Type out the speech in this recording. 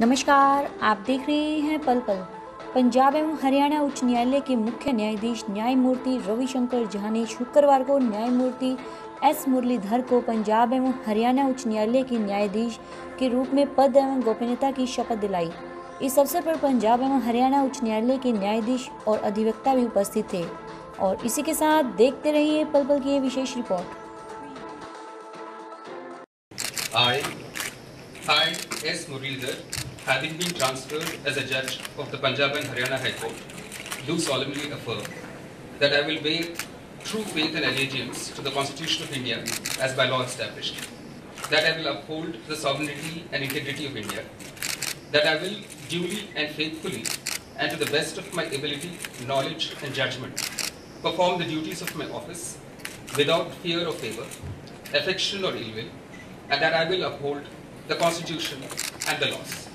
नमस्कार, आप देख रहे हैं पल पल। पंजाब एवं हरियाणा उच्च न्यायालय के मुख्य न्यायाधीश न्यायमूर्ति रविशंकर झा ने शुक्रवार को न्यायमूर्ति एस मुरलीधर को पंजाब एवं हरियाणा उच्च न्यायालय के न्यायाधीश के रूप में पद एवं गोपनीयता की शपथ दिलाई। इस अवसर पर पंजाब एवं हरियाणा उच्च न्यायालय के न्यायाधीश और अधिवक्ता भी उपस्थित थे। और इसी के साथ देखते रहिए पल पल की ये विशेष report. S. Muralidhar, having been transferred as a judge of the Punjab and Haryana High Court, do solemnly affirm that I will bear true faith and allegiance to the Constitution of India as by law established, that I will uphold the sovereignty and integrity of India, that I will duly and faithfully and to the best of my ability, knowledge and judgment perform the duties of my office without fear or favor, affection or ill will, and that I will uphold the Constitution and the laws.